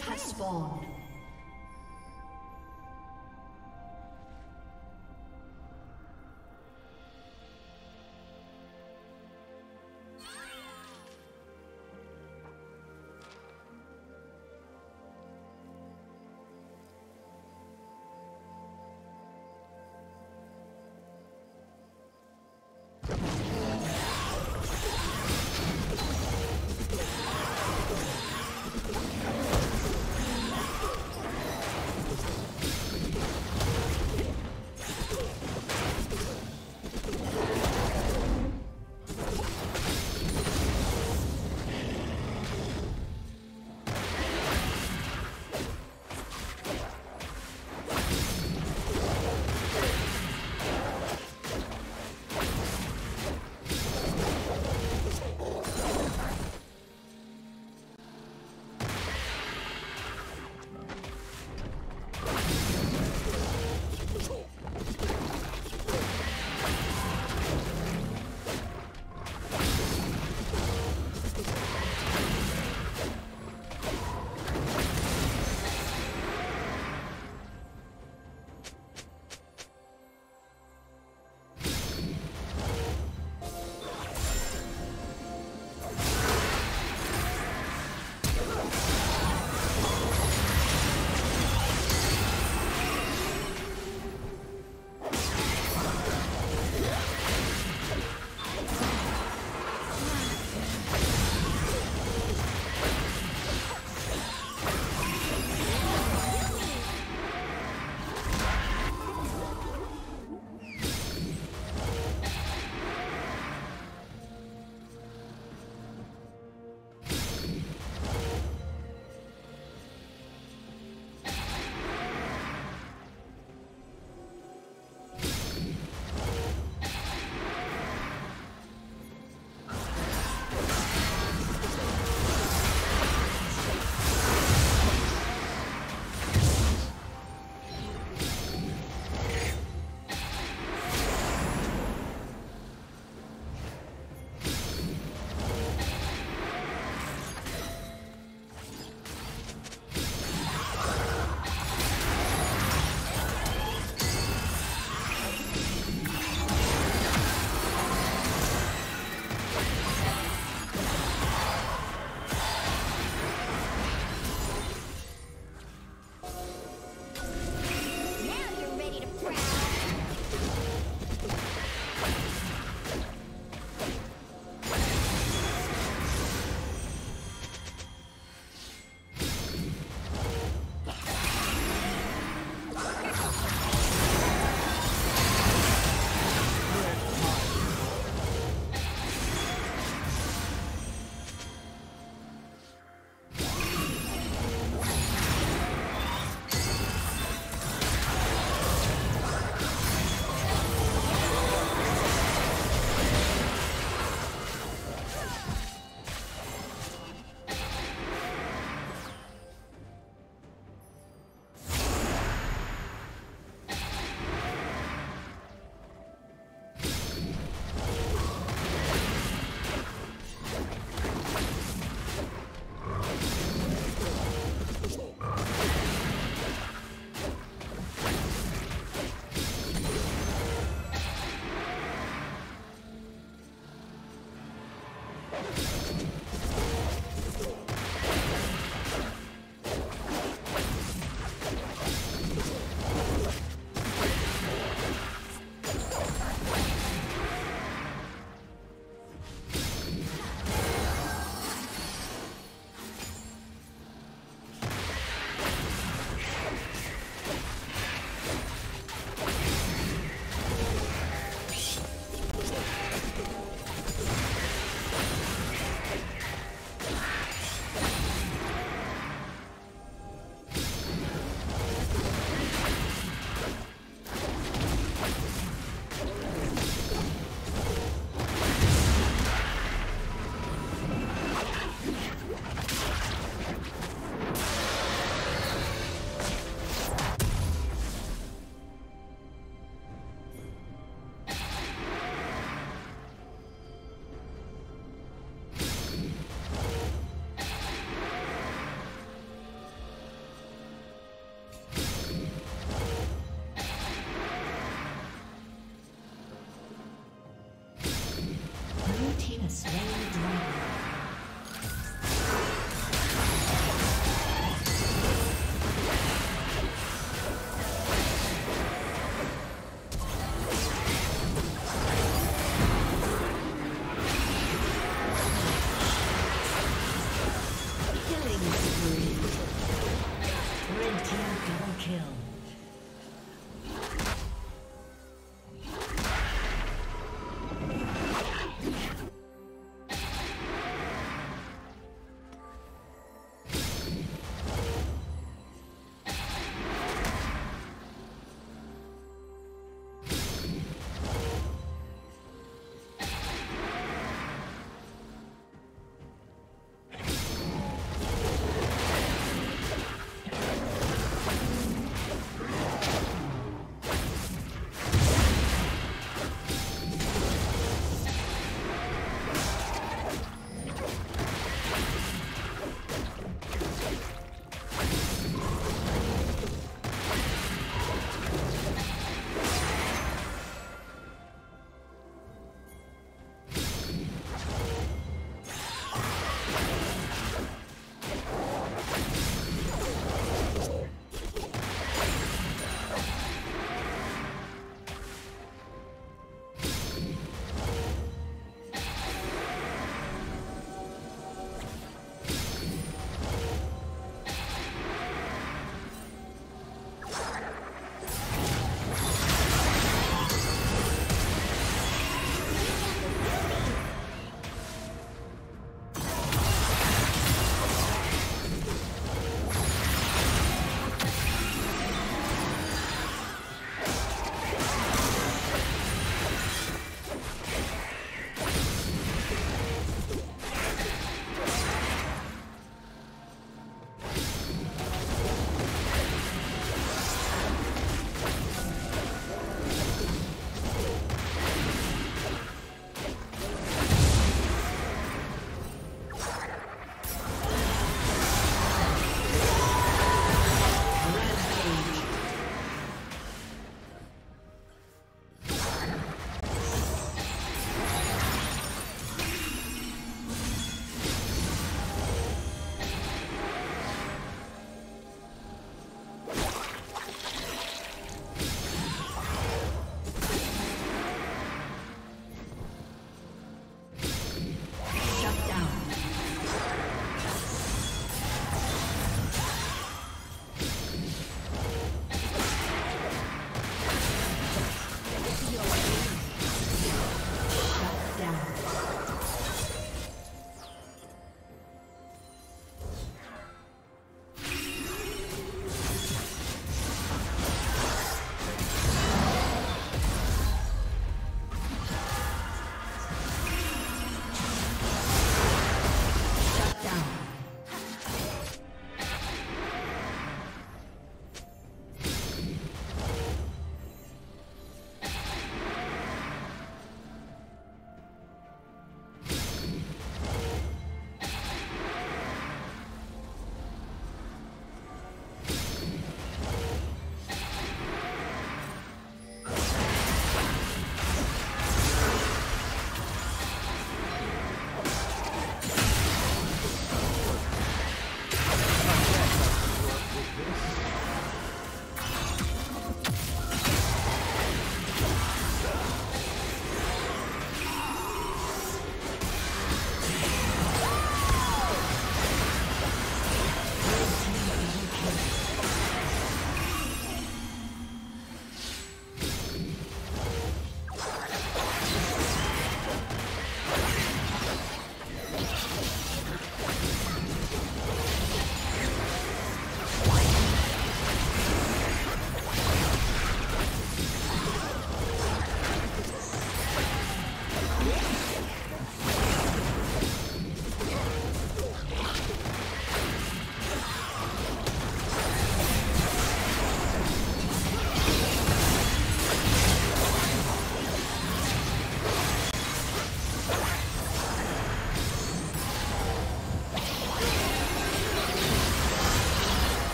Have spawned.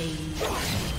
Rampage.